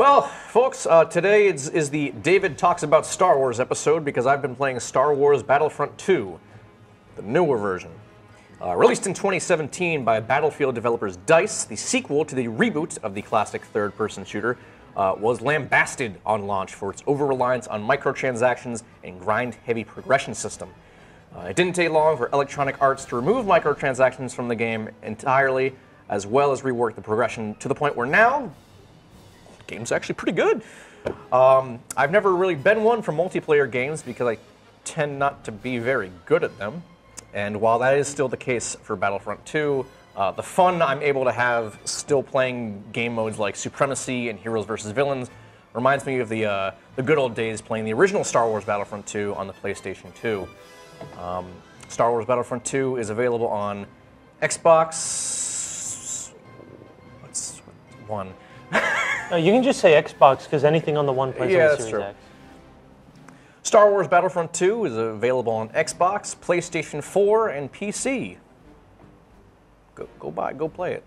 folks. Uh, today is, is the David Talks About Star Wars episode because I've been playing Star Wars Battlefront 2, the newer version. Uh, released in 2017 by Battlefield developers DICE, the sequel to the reboot of the classic third person shooter uh, was lambasted on launch for its over reliance on microtransactions and grind heavy progression system. Uh, it didn't take long for Electronic Arts to remove microtransactions from the game entirely, as well as rework the progression to the point where now game's actually pretty good. Um, I've never really been one for multiplayer games because I tend not to be very good at them. And while that is still the case for Battlefront 2, uh, the fun I'm able to have still playing game modes like Supremacy and Heroes vs. Villains reminds me of the, uh, the good old days playing the original Star Wars Battlefront 2 on the PlayStation 2. Um, Star Wars Battlefront 2 is available on Xbox. What's one? No, you can just say Xbox because anything on the one plays Yeah, on the that's Series true. X. Star Wars Battlefront 2 is available on Xbox, PlayStation 4, and PC. Go, go buy, go play it.